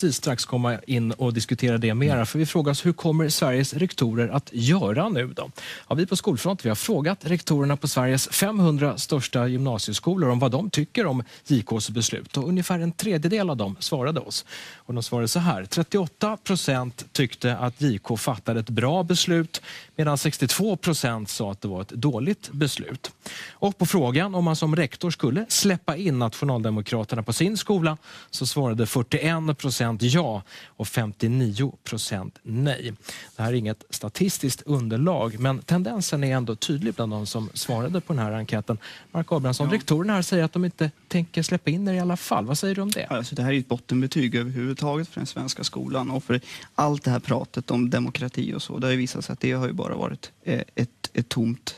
precis strax komma in och diskutera det mera. För vi frågar oss hur kommer Sveriges rektorer att göra nu då? Ja, vi på Skolfront vi har frågat rektorerna på Sveriges 500 största gymnasieskolor om vad de tycker om JKs beslut. Och ungefär en tredjedel av dem svarade oss. Och de svarade så här. 38 procent tyckte att JK fattade ett bra beslut medan 62 procent sa att det var ett dåligt beslut. Och på frågan om man som rektor skulle släppa in Nationaldemokraterna på sin skola så svarade 41 procent ja och 59 procent nej. Det här är inget statistiskt underlag men tendensen är ändå tydlig bland de som svarade på den här enkäten. Mark Abrahamsson, ja. rektorerna här säger att de inte tänker släppa in er i alla fall. Vad säger du om det? Alltså, det här är ett bottenbetyg överhuvudtaget för den svenska skolan och för allt det här pratet om demokrati och så. Det har ju visat sig att det har ju bara varit eh, ett, ett tomt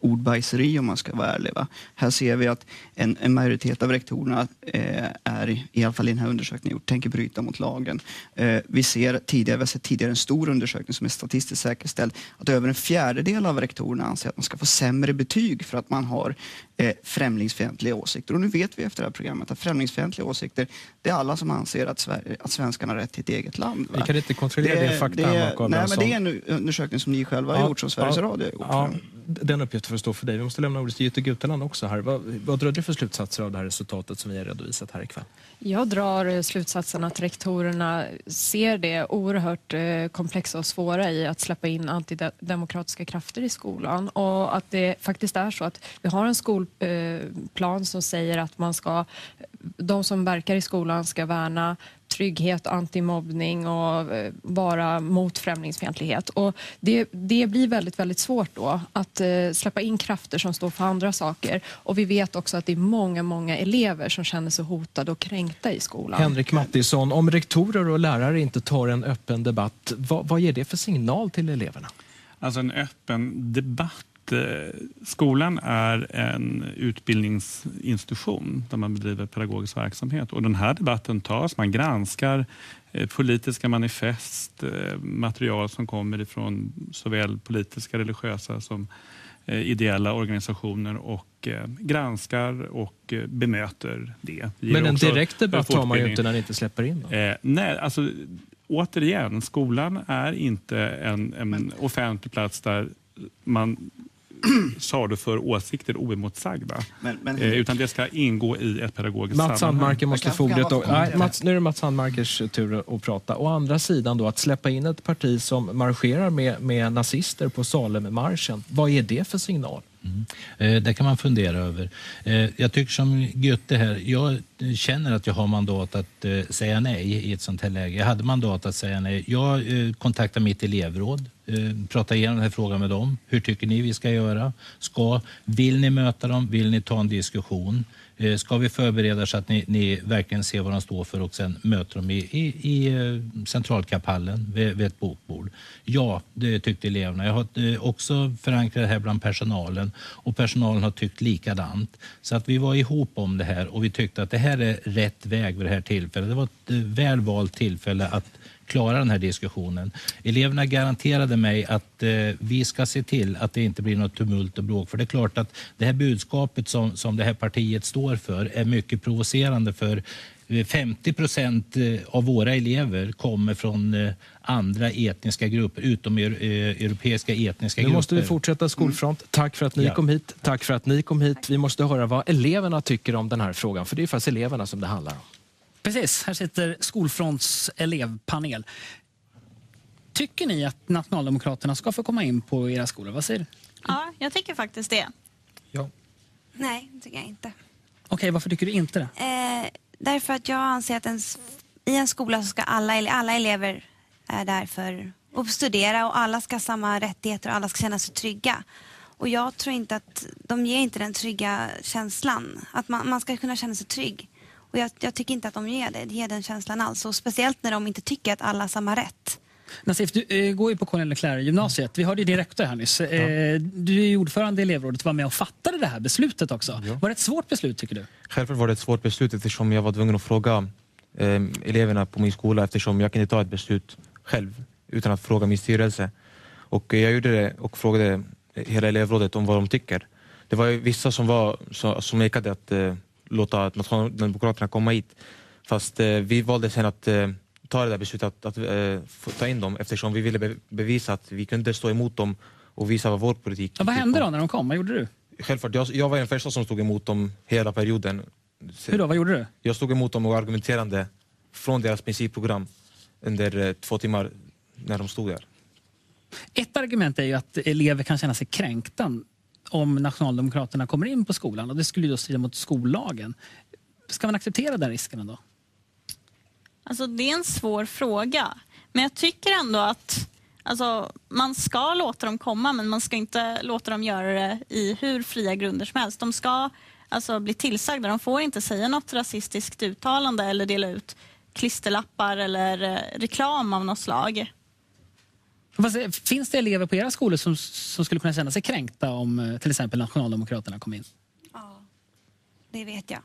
ordbajseri om man ska vara ärlig. Va? Här ser vi att en, en majoritet av rektorerna eh, är, i alla fall i den här undersökningen, tänker bryta mot lagen. Eh, vi, ser tidigare, vi har sett tidigare en stor undersökning som är statistiskt säkerställd att över en fjärdedel av rektorerna anser att man ska få sämre betyg för att man har eh, främlingsfientliga åsikter. Och nu vet vi efter det här programmet att främlingsfientliga åsikter, det är alla som anser att, Sverige, att svenskarna har rätt till ett eget land. Va? Vi kan inte kontrollera det, det fakta, det, nej, men Det är en undersökning som ni själva har ja, gjort, som Sveriges ja, Radio har gjort. Ja, den uppgiften får stå för dig. Vi måste lämna ordet till Jytte Guteland också. här. Vad, vad drar du för slutsatser av det här resultatet som vi har redovisat här ikväll? Jag drar eh, slutsatsen att rektorerna ser det oerhört eh, komplexa och svåra i att släppa in antidemokratiska krafter i skolan och att det faktiskt är så att vi har en skolplan eh, som säger att man ska, de som verkar i skolan ska värna trygghet, antimobbning och eh, vara mot främlingsfientlighet. Och det, det blir väldigt, väldigt svårt då att eh, släppa in krafter som står för andra saker. Och vi vet också att det är många, många elever som känner sig hotade och kränkta i skolan. Henrik Mattisson, om rektorer och lärare inte tar en öppen debatt, vad, vad ger det för signal till eleverna? Alltså en öppen debatt Eh, skolan är en utbildningsinstitution där man bedriver pedagogisk verksamhet. Och den här debatten tas, man granskar eh, politiska manifest, eh, material som kommer ifrån såväl politiska, religiösa som ideella organisationer och granskar och bemöter det. Men en direkt debatt har man ju inte när ni inte släpper in Eh, nej, alltså återigen, skolan är inte en, en offentlig plats där man saluför åsikter oemotsagda. Men, men, eh, utan det ska ingå i ett pedagogiskt Mats Sandmarker måste få ordet. Nej, Mats, nu är det Mats Sandmarkers tur att prata. Å andra sidan då, att släppa in ett parti som marscherar med, med nazister på Salemmarschen. Vad är det för signal? Mm. Eh, det kan man fundera över. Eh, jag tycker som Götte här, jag känner att jag har mandat att eh, säga nej i ett sånt här läge. Jag hade mandat att säga nej. Jag kontaktade kontaktar mitt elevråd, pratade pratar igenom den här frågan med dem. Hur tycker ni vi ska göra? Ska, vill ni möta dem? Vill ni ta en diskussion? Eh, ska vi förbereda så att ni, ni, verkligen ser vad de står för och sen möter dem i, i, i eh, centralkapallen vid, vid, ett bokbord? Ja, det tyckte eleverna. Jag har eh, också förankrat det här bland personalen och personalen har tyckt likadant. Så att vi var ihop om det här och vi tyckte att det här är rätt väg vid det här tillfället. Det var ett väl valt tillfälle att klara den här diskussionen. Eleverna garanterade mig att eh, vi ska se till att det inte blir något tumult och bråk. För det är klart att det här budskapet som, som det här partiet står för är mycket provocerande för 50 procent eh, av våra elever kommer från eh, andra etniska grupper, utom eh, europeiska etniska grupper. Nu måste vi fortsätta Skolfront. Tack för att ni ja. kom hit. Tack för att ni kom hit. Vi måste höra vad eleverna tycker om den här frågan, för det är faktiskt eleverna som det handlar om. Precis, här sitter Skolfronts elevpanel. Tycker ni att Nationaldemokraterna ska få komma in på era skolor? Vad säger du? Ja, jag tycker faktiskt det. Ja. Nej, det tycker jag inte. Okej, okay, varför tycker du inte det? Eh, därför att jag anser att en, i en skola så ska alla, alla elever är där för att studera och alla ska ha samma rättigheter och alla ska känna sig trygga. Och jag tror inte att de ger inte den trygga känslan. Att man, man ska kunna känna sig trygg. Och jag, jag, tycker inte att de ger det, ger den känslan alls. Och speciellt när de inte tycker att alla har samma rätt. Nasif, du eh, går ju på Cornel Leclerc gymnasiet. Vi hörde ju din rektor här nyss. Eh, du är ordförande i elevrådet var med och fattade det här beslutet också. Ja. Var det ett svårt beslut tycker du? Självklart var det ett svårt beslut eftersom jag var tvungen att fråga eh, eleverna på min skola eftersom jag kunde ta ett beslut själv utan att fråga min styrelse. Och jag gjorde det och frågade hela elevrådet om vad de tycker. Det var vissa som, var, som nekade att låta Nationaldemokraterna komma hit. Fast eh, vi valde sen att eh, ta det där beslutet att, att eh, ta in dem eftersom vi ville be bevisa att vi kunde stå emot dem och visa vad vår politik Ja, vad hände då när de kom? Vad gjorde du? Självklart, jag, jag var den första som stod emot dem hela perioden. Hur då? Vad gjorde du? Jag stod emot dem och argumenterade från deras principprogram under eh, två timmar när de stod där. Ett argument är ju att elever kan känna sig kränkta om Nationaldemokraterna kommer in på skolan och det skulle ju då strida mot skollagen. Ska man acceptera den risken då? Alltså, det är en svår fråga. Men jag tycker ändå att alltså, man ska låta dem komma men man ska inte låta dem göra det i hur fria grunder som helst. De ska alltså, bli tillsagda. De får inte säga något rasistiskt uttalande eller dela ut klisterlappar eller eh, reklam av något slag. Fast, Finns det elever på era skolor som, som skulle kunna känna sig kränkta om eh, till exempel Nationaldemokraterna kom in? Ja, det vet jag.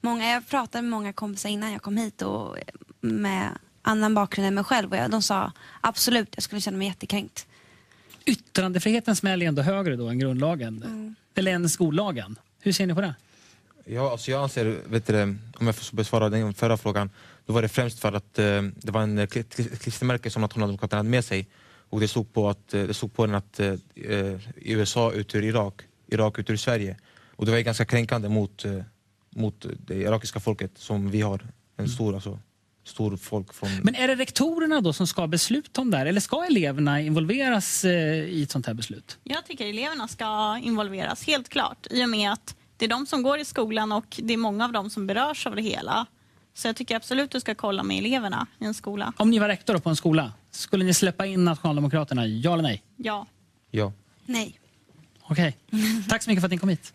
Många, jag pratade med många kompisar innan jag kom hit och med annan bakgrund än mig själv och jag, de sa absolut, jag skulle känna mig jättekränkt. Yttrandefriheten smäller ändå högre då än grundlagen. Eller än skollagen. Hur ser ni på det? Ja, alltså jag anser, vet du, om jag får besvara den förra frågan, då var det främst för att eh, det var en eh, kli- kli- klistermärke som Nationaldemokraterna hade med sig och det stod på, att, eh, det stod på den att eh, eh, USA ut ur Irak, Irak ut ur Sverige. Och det var ju ganska kränkande mot, eh, mot det irakiska folket som vi har en stor, alltså, stor folk från... Men är det rektorerna då som ska besluta om det här? Eller ska eleverna involveras eh, i ett sånt här beslut? Jag tycker eleverna ska involveras, helt klart. I och med att det är de som går i skolan och det är många av dem som berörs av det hela. Så jag tycker absolut du ska kolla med eleverna i en skola. Om ni var rektor på en skola, skulle ni släppa in Nationaldemokraterna? Ja eller nej? Ja. Ja. Nej. Okej. Tack så mycket för att ni kom hit.